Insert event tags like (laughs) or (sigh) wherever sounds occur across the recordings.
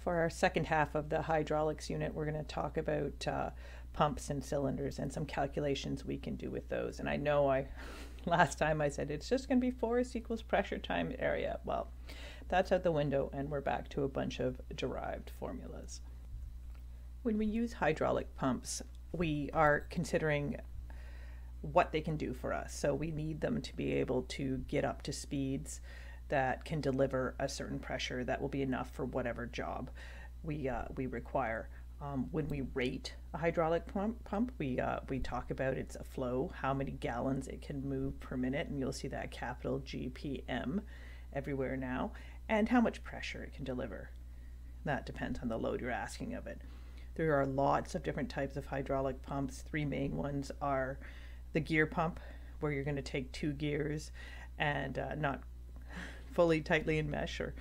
For our second half of the hydraulics unit, we're going to talk about uh, pumps and cylinders and some calculations we can do with those. And I know I, (laughs) last time I said it's just going to be force equals pressure time area. Well, that's out the window and we're back to a bunch of derived formulas. When we use hydraulic pumps, we are considering what they can do for us. So we need them to be able to get up to speeds that can deliver a certain pressure that will be enough for whatever job we uh, we require. Um, when we rate a hydraulic pump, pump we uh, we talk about its flow, how many gallons it can move per minute, and you'll see that capital GPM everywhere now, and how much pressure it can deliver. That depends on the load you're asking of it. There are lots of different types of hydraulic pumps. Three main ones are the gear pump, where you're going to take two gears and uh, not fully tightly in mesh or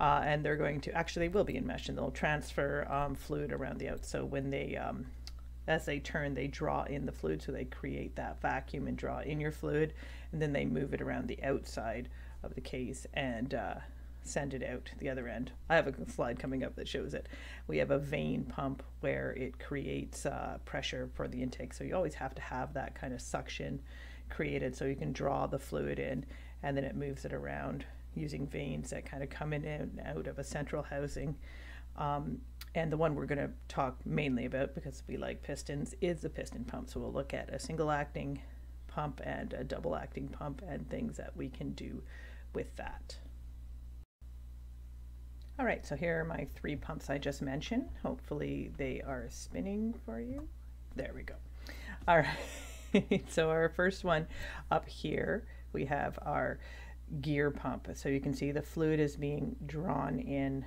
uh, and they're going to actually they will be in mesh and they'll transfer um, fluid around the out so when they um, as they turn they draw in the fluid so they create that vacuum and draw in your fluid and then they move it around the outside of the case and uh, send it out the other end. I have a slide coming up that shows it. We have a vane pump where it creates uh, pressure for the intake so you always have to have that kind of suction created so you can draw the fluid in and then it moves it around using vanes that kind of come in and out of a central housing. Um, and the one we're going to talk mainly about because we like pistons is the piston pump. So we'll look at a single acting pump and a double acting pump and things that we can do with that. All right, so here are my three pumps I just mentioned. Hopefully they are spinning for you. There we go. All (laughs) right, so our first one up here, we have our gear pump. So you can see the fluid is being drawn in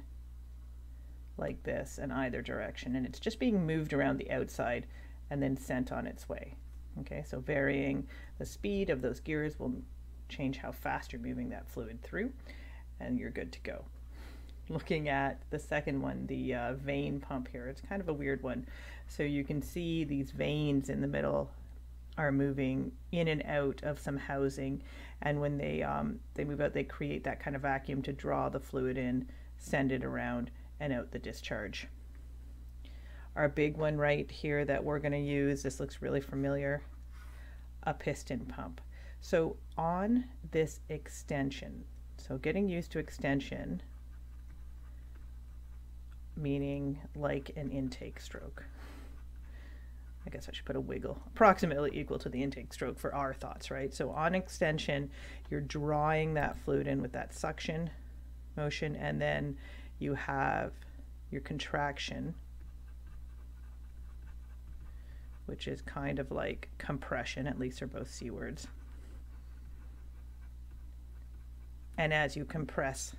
like this in either direction and it's just being moved around the outside and then sent on its way. Okay, so varying the speed of those gears will change how fast you're moving that fluid through and you're good to go. Looking at the second one, the uh, vane pump here, it's kind of a weird one. So you can see these vanes in the middle are moving in and out of some housing and when they um, they move out they create that kind of vacuum to draw the fluid in send it around and out the discharge. Our big one right here that we're going to use this looks really familiar a piston pump. So on this extension so getting used to extension meaning like an intake stroke I guess I should put a wiggle, approximately equal to the intake stroke for our thoughts, right? So on extension, you're drawing that fluid in with that suction motion, and then you have your contraction, which is kind of like compression, at least they're both C words. And as you compress,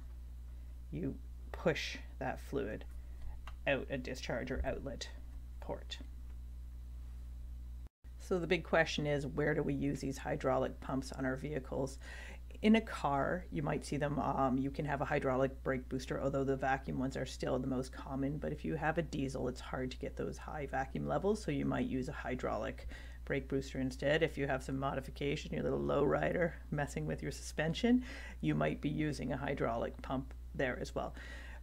you push that fluid out a discharge or outlet port. So the big question is where do we use these hydraulic pumps on our vehicles? In a car, you might see them. Um, you can have a hydraulic brake booster, although the vacuum ones are still the most common. But if you have a diesel, it's hard to get those high vacuum levels, so you might use a hydraulic brake booster instead. If you have some modification, your little low rider messing with your suspension, you might be using a hydraulic pump there as well.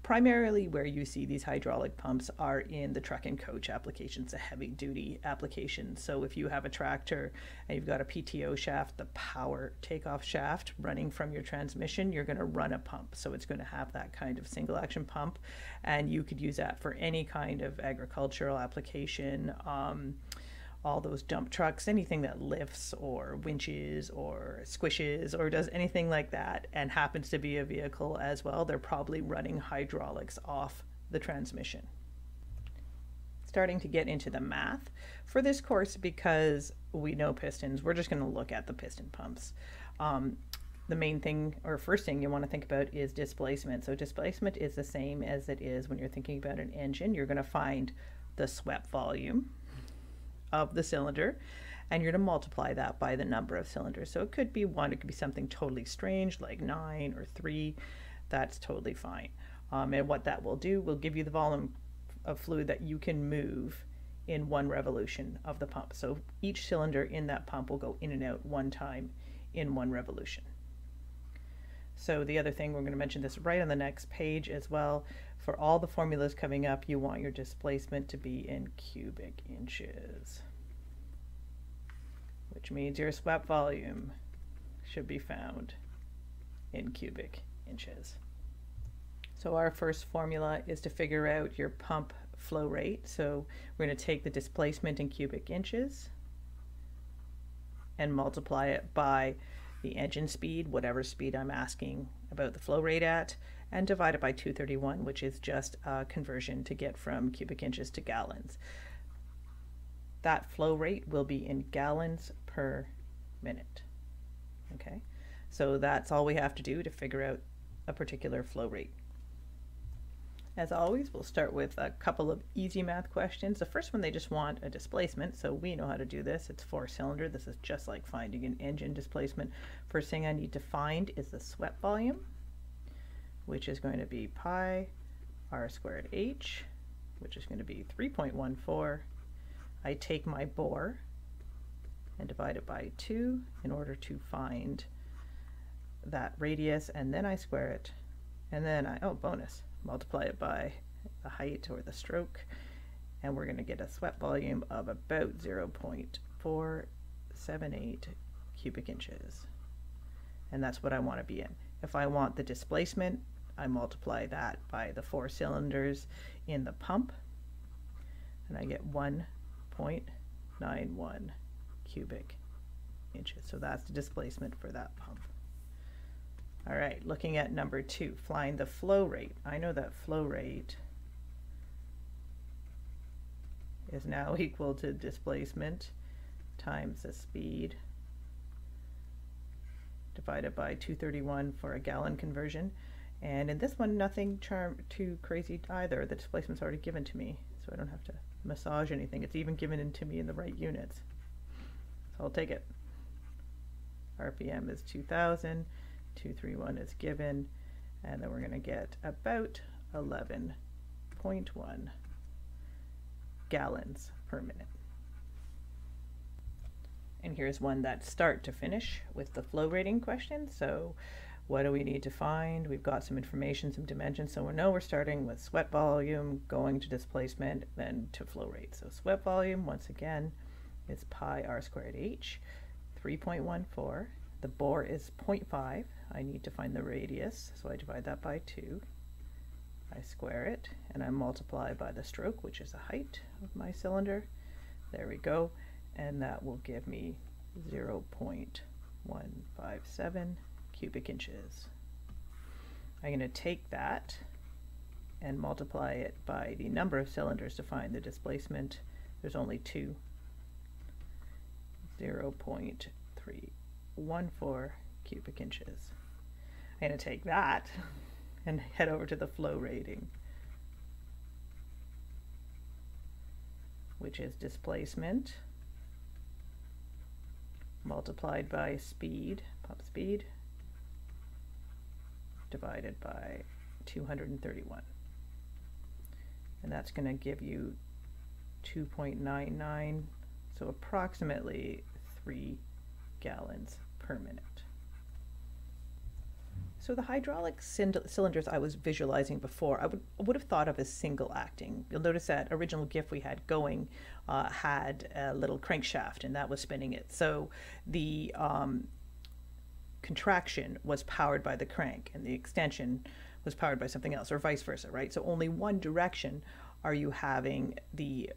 Primarily, where you see these hydraulic pumps are in the truck and coach applications, a heavy duty application. So, if you have a tractor and you've got a PTO shaft, the power takeoff shaft running from your transmission, you're going to run a pump. So, it's going to have that kind of single action pump, and you could use that for any kind of agricultural application. Um, all those dump trucks, anything that lifts or winches or squishes or does anything like that and happens to be a vehicle as well, they're probably running hydraulics off the transmission. Starting to get into the math for this course because we know pistons, we're just going to look at the piston pumps. Um, the main thing or first thing you want to think about is displacement. So displacement is the same as it is when you're thinking about an engine. You're going to find the swept volume, of the cylinder and you're going to multiply that by the number of cylinders. So it could be one, it could be something totally strange like nine or three. That's totally fine. Um, and what that will do will give you the volume of fluid that you can move in one revolution of the pump. So each cylinder in that pump will go in and out one time in one revolution. So the other thing, we're going to mention this right on the next page as well. For all the formulas coming up, you want your displacement to be in cubic inches, which means your swept volume should be found in cubic inches. So our first formula is to figure out your pump flow rate. So we're going to take the displacement in cubic inches and multiply it by the engine speed, whatever speed I'm asking about the flow rate at, and divide it by 231, which is just a conversion to get from cubic inches to gallons. That flow rate will be in gallons per minute. Okay, so that's all we have to do to figure out a particular flow rate. As always, we'll start with a couple of easy math questions. The first one, they just want a displacement, so we know how to do this. It's four cylinder. This is just like finding an engine displacement. First thing I need to find is the swept volume, which is going to be pi r squared h, which is going to be 3.14. I take my bore and divide it by 2 in order to find that radius, and then I square it, and then I, oh, bonus, multiply it by the height or the stroke, and we're going to get a swept volume of about 0.478 cubic inches. And that's what I want to be in. If I want the displacement, I multiply that by the four cylinders in the pump, and I get 1.91 cubic inches. So that's the displacement for that pump. All right, looking at number two, find the flow rate. I know that flow rate is now (laughs) equal to displacement times the speed divided by 231 for a gallon conversion. And in this one, nothing charm too crazy either. The displacement's already given to me, so I don't have to massage anything. It's even given to me in the right units. So I'll take it. RPM is 2000. 231 is given, and then we're going to get about 11.1 gallons per minute. And here's one that start to finish with the flow rating question. So what do we need to find? We've got some information, some dimensions. So we know we're starting with swept volume, going to displacement, then to flow rate. So swept volume, once again, is pi r squared h, 3.14. The bore is 0.5. I need to find the radius, so I divide that by 2. I square it, and I multiply by the stroke, which is the height of my cylinder. There we go, and that will give me 0.157 cubic inches. I'm going to take that and multiply it by the number of cylinders to find the displacement. There's only two. 0.314 cubic inches. I'm going to take that (laughs) and head over to the flow rating, which is displacement multiplied by speed, pump speed, divided by 231. And that's going to give you 2.99, so approximately 3 gallons per minute. So the hydraulic cylinders I was visualizing before, I would, would have thought of as single acting. You'll notice that original GIF we had going uh, had a little crankshaft and that was spinning it. So the um, contraction was powered by the crank and the extension was powered by something else or vice versa, right? So only one direction are you having the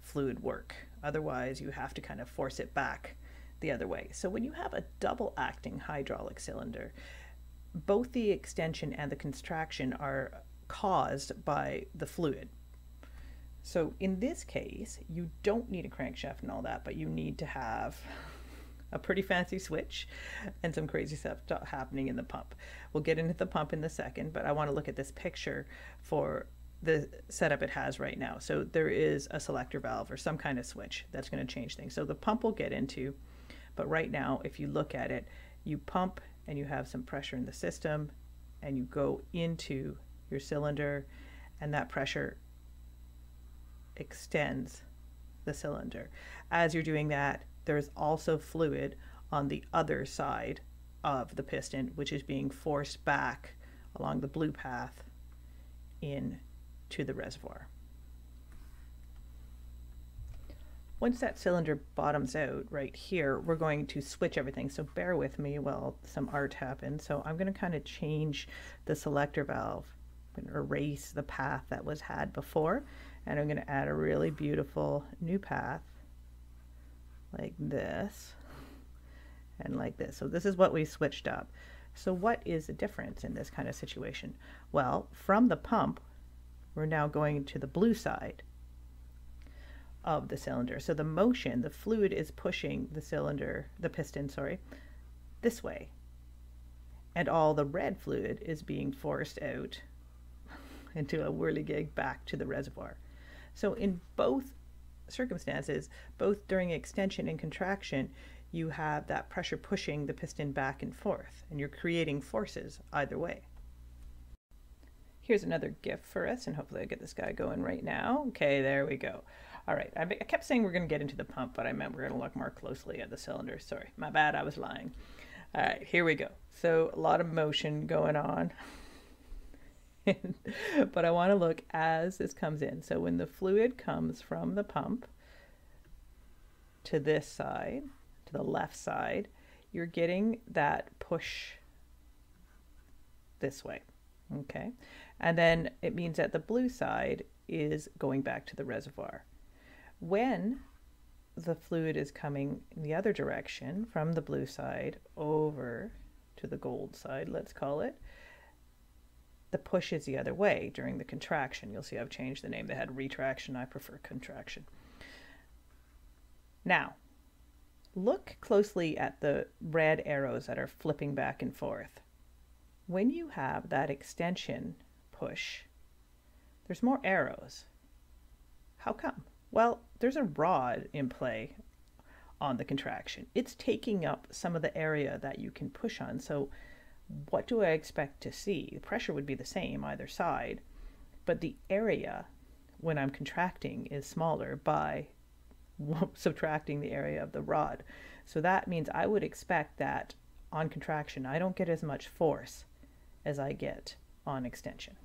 fluid work. Otherwise you have to kind of force it back the other way. So when you have a double acting hydraulic cylinder, both the extension and the contraction are caused by the fluid. So in this case, you don't need a crankshaft and all that, but you need to have a pretty fancy switch and some crazy stuff happening in the pump. We'll get into the pump in a second, but I want to look at this picture for the setup it has right now. So there is a selector valve or some kind of switch that's going to change things. So the pump we'll get into, but right now, if you look at it, you pump and you have some pressure in the system and you go into your cylinder and that pressure extends the cylinder. As you're doing that, there's also fluid on the other side of the piston, which is being forced back along the blue path in to the reservoir. Once that cylinder bottoms out right here, we're going to switch everything. So bear with me while some art happens. So I'm going to kind of change the selector valve. I'm going to erase the path that was had before, and I'm going to add a really beautiful new path like this and like this. So this is what we switched up. So what is the difference in this kind of situation? Well, from the pump, we're now going to the blue side of the cylinder. So the motion, the fluid is pushing the cylinder, the piston, sorry, this way. And all the red fluid is being forced out (laughs) into a whirligig back to the reservoir. So in both circumstances, both during extension and contraction, you have that pressure pushing the piston back and forth, and you're creating forces either way. Here's another GIF for us, and hopefully I get this guy going right now. Okay, there we go. All right, I, kept saying we're going to get into the pump, but I meant we're going to look more closely at the cylinder. Sorry, my bad, I was lying. All right, here we go. So a lot of motion going on. (laughs) (laughs) but I want to look as this comes in. So when the fluid comes from the pump to this side, to the left side, you're getting that push this way. Okay. And then it means that the blue side is going back to the reservoir. When the fluid is coming in the other direction from the blue side over to the gold side, let's call it, the push is the other way during the contraction. You'll see I've changed the name. They had retraction. I prefer contraction. Now, look closely at the red arrows that are flipping back and forth. When you have that extension push, there's more arrows. How come? Well, there's a rod in play on the contraction. It's taking up some of the area that you can push on. So what do I expect to see? The pressure would be the same either side, but the area when I'm contracting is smaller by (laughs) subtracting the area of the rod. So that means I would expect that on contraction, I don't get as much force as I get on extension.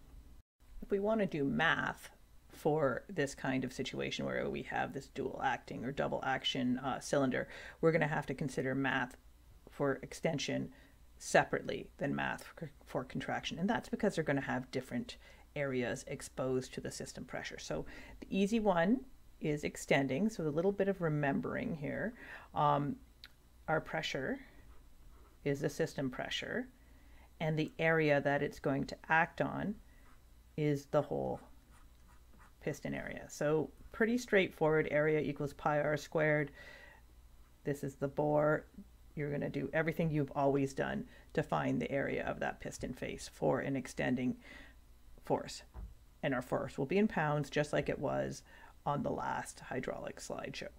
If we want to do math for this kind of situation where we have this dual acting or double action uh, cylinder, we're going to have to consider math for extension separately than math for, for contraction. And that's because they're going to have different areas exposed to the system pressure. So the easy one is extending. So a little bit of remembering here. Um, our pressure is the system pressure, and the area that it's going to act on is the whole piston area. So pretty straightforward area equals pi r squared. This is the bore. You're going to do everything you've always done to find the area of that piston face for an extending force. And our force will be in pounds just like it was on the last hydraulic slideshow.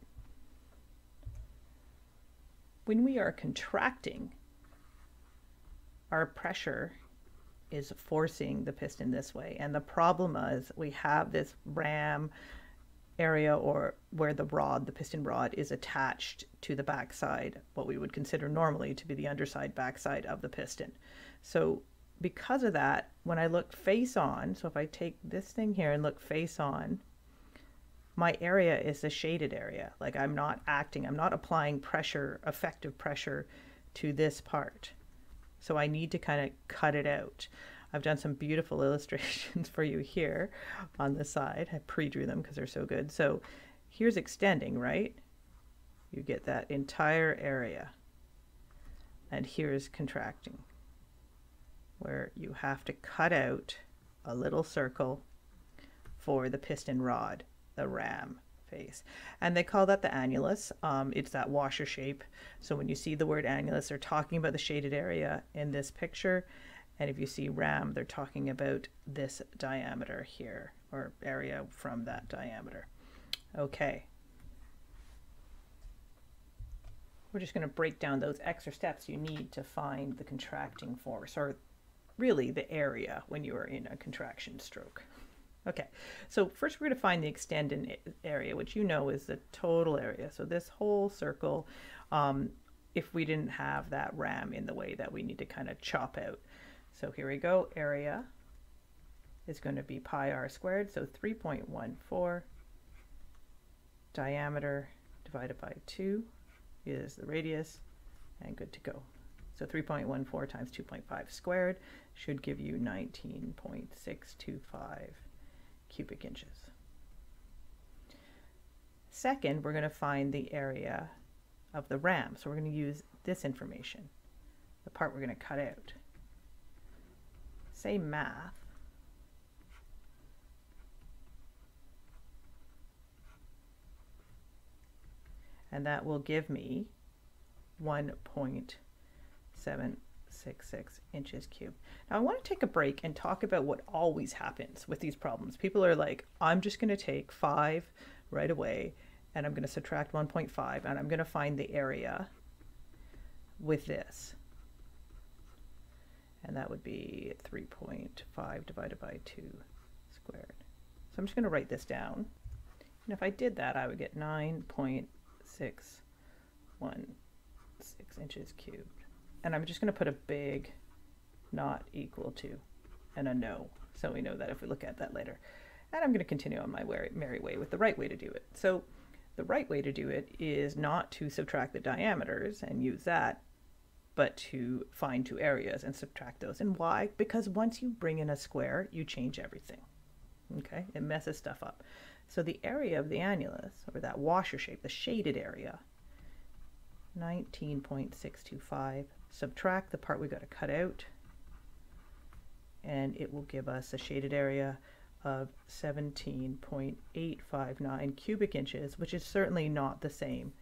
When we are contracting, our pressure is forcing the piston this way. And the problem is we have this ram area or where the rod, the piston rod, is attached to the backside, what we would consider normally to be the underside backside of the piston. So because of that, when I look face on, so if I take this thing here and look face on, my area is the shaded area. Like I'm not acting, I'm not applying pressure, effective pressure to this part. So I need to kind of cut it out. I've done some beautiful (laughs) illustrations for you here on the side. I pre-drew them because they're so good. So here's extending, right? You get that entire area. And here's contracting, where you have to cut out a little circle for the piston rod, the ram face. And they call that the annulus. Um, it's that washer shape. So when you see the word annulus, they're talking about the shaded area in this picture. And if you see ram, they're talking about this diameter here, or area from that diameter. Okay. We're just going to break down those extra steps you need to find the contracting force, or really the area when you are in a contraction stroke. Okay, so first we're going to find the extended area, which you know is the total area. So this whole circle, um, if we didn't have that ram in the way that we need to kind of chop out. So here we go, area. is going to be pi r squared, so 3.14 diameter divided by 2 is the radius, and good to go. So 3.14 times 2.5 squared should give you 19.625 cubic inches. Second, we're going to find the area of the ram. So we're going to use this information, the part we're going to cut out. Say math. And that will give me 1.766 inches cubed. Now I want to take a break and talk about what always happens with these problems. People are like, I'm just going to take 5 right away and I'm going to subtract 1.5 and I'm going to find the area with this. And that would be 3.5 divided by 2 squared. So I'm just going to write this down. And if I did that, I would get 9.616 inches cubed. And I'm just going to put a big not equal to and a no. So we know that if we look at that later. And I'm going to continue on my merry way with the right way to do it. So the right way to do it is not to subtract the diameters and use that, but to find two areas and subtract those. And why? Because once you bring in a square, you change everything. Okay, it messes stuff up. So the area of the annulus, or that washer shape, the shaded area, 19.625, subtract the part we got to cut out, and it will give us a shaded area of 17.859 cubic inches, which is certainly not the same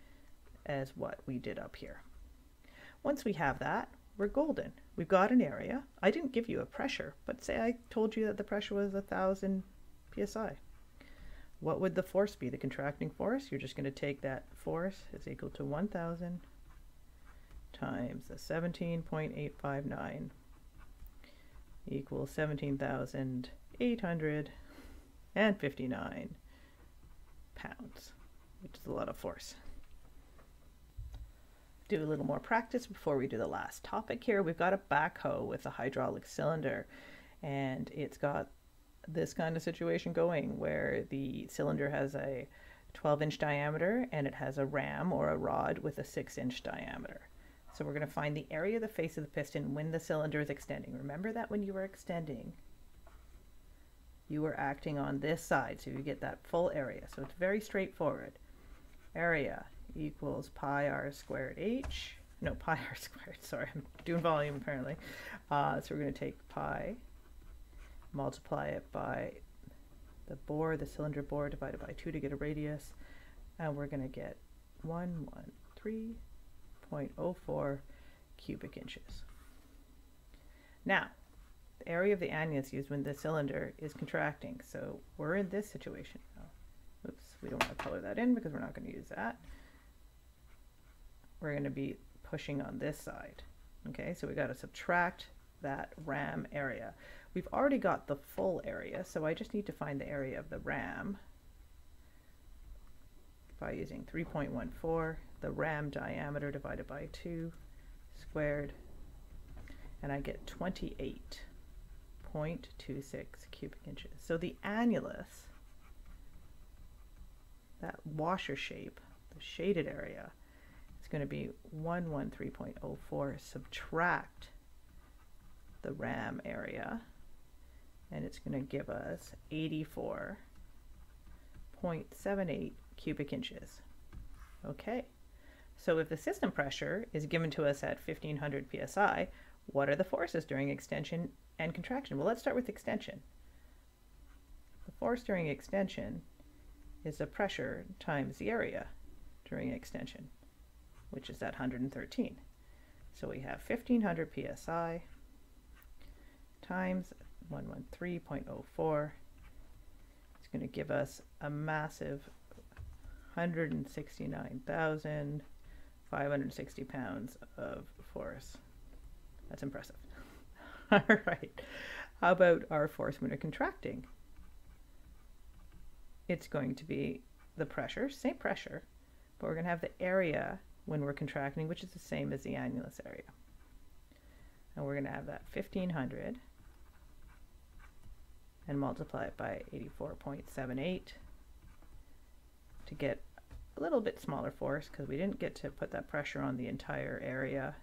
as what we did up here. Once we have that, we're golden. We've got an area. I didn't give you a pressure, but say I told you that the pressure was 1,000 psi. What would the force be, the contracting force? You're just going to take that force is equal to 1,000 times the 17.859 equals 17,000 859 pounds, which is a lot of force. Do a little more practice before we do the last topic here. We've got a backhoe with a hydraulic cylinder, and it's got this kind of situation going where the cylinder has a 12 inch diameter and it has a ram or a rod with a 6 inch diameter. So we're going to find the area of the face of the piston when the cylinder is extending. Remember that when you were extending, you are acting on this side, so you get that full area. So it's very straightforward. Area equals pi r squared h, no, pi r (laughs) squared, sorry, I'm doing volume apparently. Uh, so we're going to take pi, multiply it by the bore, the cylinder bore divided by 2 to get a radius, and we're going to get 113.04 cubic inches. Now, the area of the annulus used when the cylinder is contracting. So we're in this situation. Oops, we don't want to color that in because we're not going to use that. We're going to be pushing on this side. Okay, so we got to subtract that ram area. We've already got the full area, so I just need to find the area of the ram by using 3.14, the ram diameter divided by 2 squared, and I get 28.26 cubic inches. So the annulus, that washer shape, the shaded area, is going to be 113.04 subtract the ram area and it's going to give us 84.78 cubic inches. Okay, so if the system pressure is given to us at 1500 psi, what are the forces during extension and contraction? Well, let's start with extension. The force during extension is the pressure times the area during extension, which is at 113. So we have 1500 psi times 113.04. It's going to give us a massive 169,560 pounds of force. That's impressive. (laughs) All right. How about our force when we're contracting? It's going to be the pressure, same pressure, but we're going to have the area when we're contracting, which is the same as the annulus area. And we're going to have that 1500 and multiply it by 84.78 to get a little bit smaller force because we didn't get to put that pressure on the entire area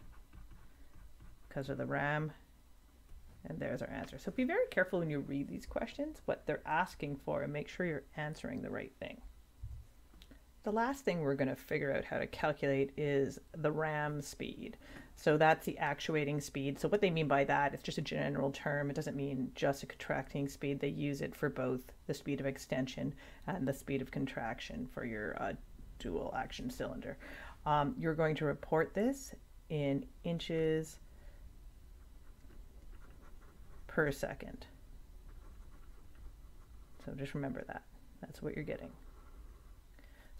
because of the ram. And there's our answer. So be very careful when you read these questions, what they're asking for, and make sure you're answering the right thing. The last thing we're going to figure out how to calculate is the ram speed. So that's the actuating speed. So what they mean by that, it's just a general term. It doesn't mean just a contracting speed. They use it for both the speed of extension and the speed of contraction for your uh, dual action cylinder. Um, you're going to report this in inches per second. So just remember that. That's what you're getting.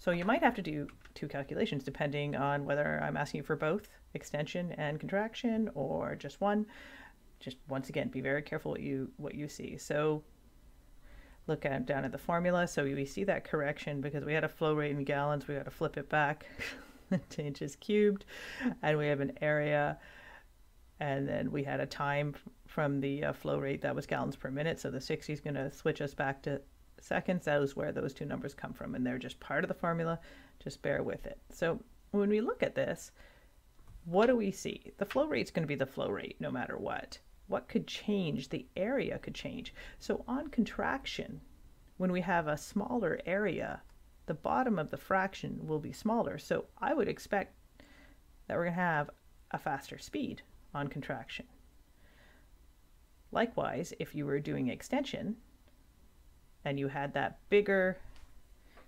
So you might have to do two calculations depending on whether I'm asking you for both extension and contraction or just one. Just once again, be very careful what you what you see. So look at down at the formula. So we see that correction because we had a flow rate in gallons. We got to flip it back (laughs) to inches cubed, and we have an area, and then we had a time from the uh, flow rate that was gallons per minute. So the 60 is going to switch us back to seconds. That is where those two numbers come from, and they're just part of the formula. Just bear with it. So when we look at this, what do we see? The flow rate is going to be the flow rate no matter what. What could change? The area could change. So on contraction, when we have a smaller area, the bottom of the fraction will be smaller. So I would expect that we're going to have a faster speed on contraction. Likewise, if you were doing extension and you had that bigger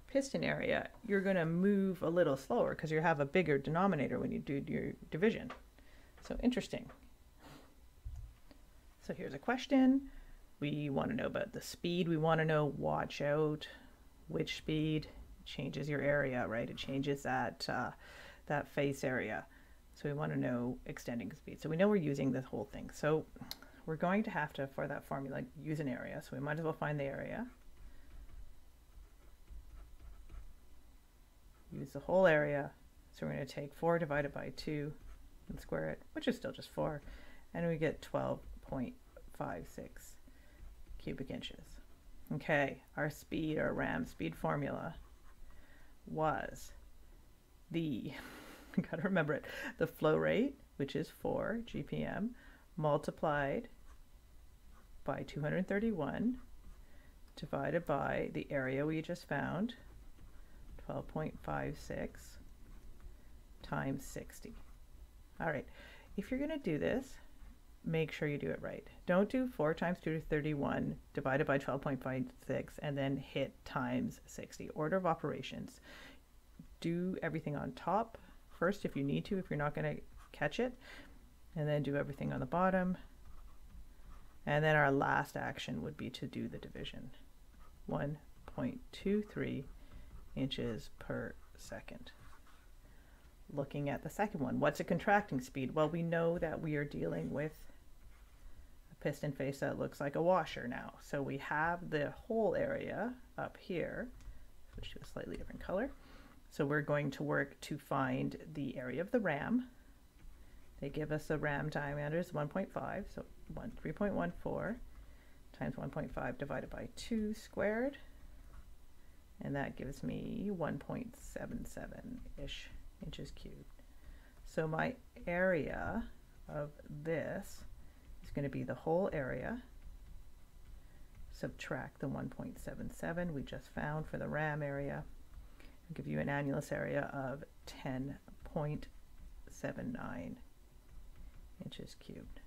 piston area, you're going to move a little slower because you have a bigger denominator when you do your division. So interesting. So here's a question. We want to know about the speed. We want to know, watch out, which speed changes your area, right? It changes that, uh, that face area. So we want to know extending speed. So we know we're using this whole thing. So we're going to have to, for that formula, use an area. So we might as well find the area. Use the whole area. So we're going to take 4 divided by 2 and square it, which is still just 4. And we get 12.56 cubic inches. Okay, our speed, our RAM speed formula was the, (laughs) gotta remember it, the flow rate, which is 4 GPM, multiplied by 231 divided by the area we just found, 12.56 times 60. All right, if you're going to do this, make sure you do it right. Don't do 4 times 2 to 31 divided by 12.56 and then hit times 60. Order of operations. Do everything on top first if you need to, if you're not going to catch it, and then do everything on the bottom. And then our last action would be to do the division. 1.23 inches per second. Looking at the second one, what's a contracting speed? Well, we know that we are dealing with a piston face that looks like a washer now. So we have the whole area up here, switch to a slightly different color. So we're going to work to find the area of the ram. They give us a ram diameter is 1.5, so 1, 3.14 times 1.5 divided by 2 squared and that gives me 1.77-ish inches cubed. So my area of this is going to be the whole area. Subtract the 1.77 we just found for the RAM area. Give you an annulus area of 10.79 inches cubed.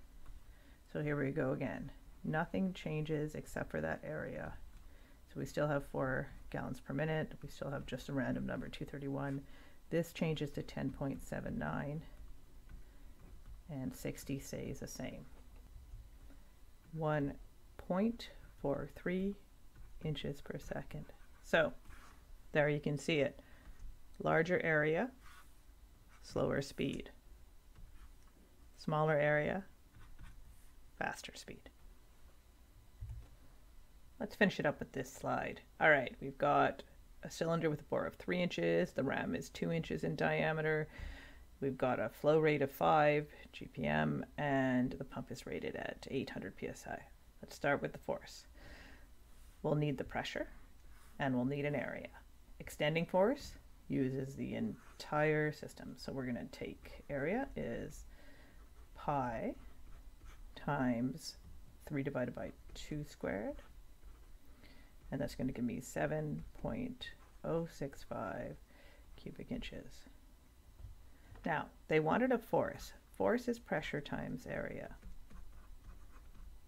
So here we go again. Nothing changes except for that area. We still have 4 gallons per minute. We still have just a random number, 231. This changes to 10.79 and 60 stays the same. 1.43 inches per second. So there you can see it. Larger area, slower speed. Smaller area, faster speed. Let's finish it up with this slide. All right, we've got a cylinder with a bore of 3 inches. The ram is 2 inches in diameter. We've got a flow rate of 5 GPM, and the pump is rated at 800 PSI. Let's start with the force. we'll need the pressure and we'll need an area. Extending force uses the entire system. So we're going to take area is pi times 3 divided by 2 squared. And that's going to give me 7.065 cubic inches. Now, they wanted a force. Force is pressure times area.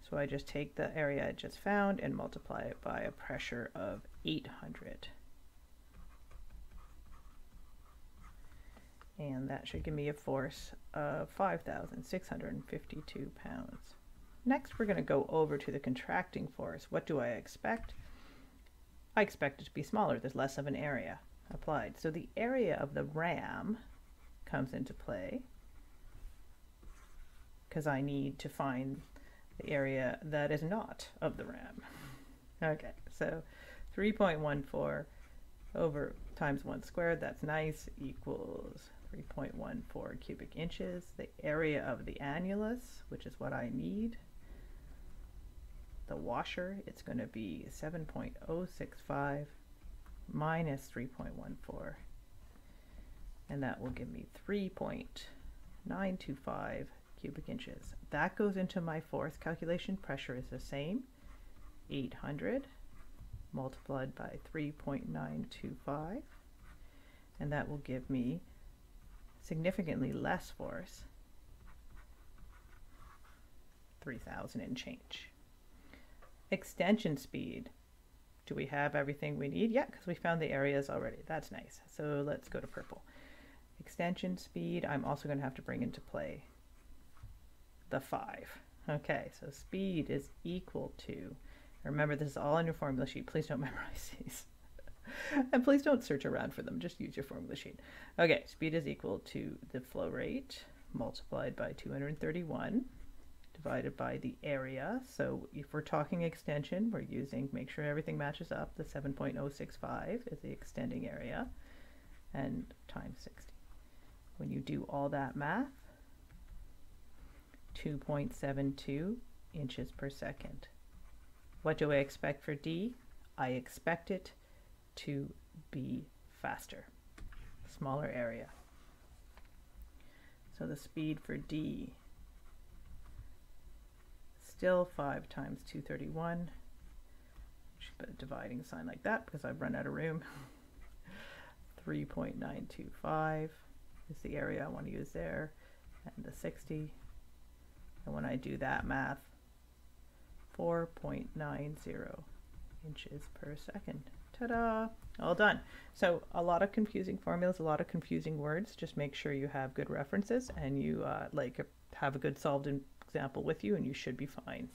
So I just take the area I just found and multiply it by a pressure of 800. And that should give me a force of 5,652 pounds. Next, we're going to go over to the contracting force. What do I expect? I expect it to be smaller. There's less of an area applied. So the area of the ram comes into play because I need to find the area that is not of the ram. Okay, so 3.14 over times 1 squared, that's nice, equals 3.14 cubic inches. The area of the annulus, which is what I need, the washer, it's going to be 7.065 minus 3.14 and that will give me 3.925 cubic inches. That goes into my force calculation. Pressure is the same, 800 multiplied by 3.925, and that will give me significantly less force, 3,000 and change. Extension speed. Do we have everything we need? Yeah, because we found the areas already. That's nice. So let's go to purple. Extension speed, I'm also going to have to bring into play the 5. Okay, so speed is equal to, remember this is all on your formula sheet, please don't (laughs) memorize these. and please don't search around for them, just use your formula sheet. Okay, speed is equal to the flow rate multiplied by 231 divided by the area. So if we're talking extension, we're using, make sure everything matches up, the 7.065 is the extending area, and times 60. When you do all that math, 2.72 inches per second. What do I expect for D? I expect it to be faster, smaller area. So the speed for D, still 5 times 231. Should put a dividing sign like that because I've run out of room. (laughs) 3.925 is the area I want to use there, and the 60. And when I do that math, 4.90 inches per second. Ta-da! All done. So a lot of confusing formulas, a lot of confusing words. Just make sure you have good references and you uh, like have a good solved example with you and you should be fine.